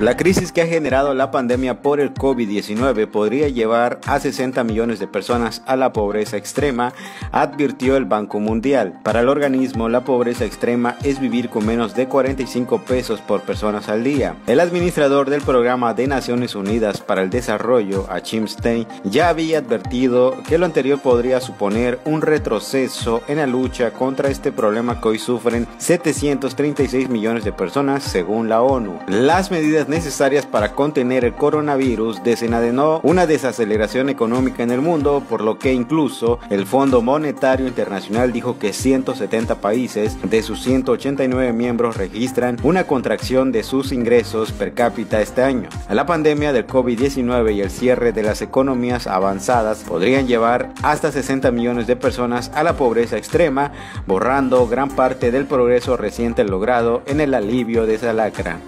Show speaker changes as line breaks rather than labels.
La crisis que ha generado la pandemia por el COVID-19 podría llevar a 60 millones de personas a la pobreza extrema, advirtió el Banco Mundial. Para el organismo, la pobreza extrema es vivir con menos de 45 pesos por personas al día. El administrador del programa de Naciones Unidas para el Desarrollo, Achim Stein, ya había advertido que lo anterior podría suponer un retroceso en la lucha contra este problema que hoy sufren 736 millones de personas según la ONU. Las medidas necesarias para contener el coronavirus desencadenó una desaceleración económica en el mundo, por lo que incluso el Fondo Monetario Internacional dijo que 170 países de sus 189 miembros registran una contracción de sus ingresos per cápita este año. La pandemia del COVID-19 y el cierre de las economías avanzadas podrían llevar hasta 60 millones de personas a la pobreza extrema, borrando gran parte del progreso reciente logrado en el alivio de esa lacra.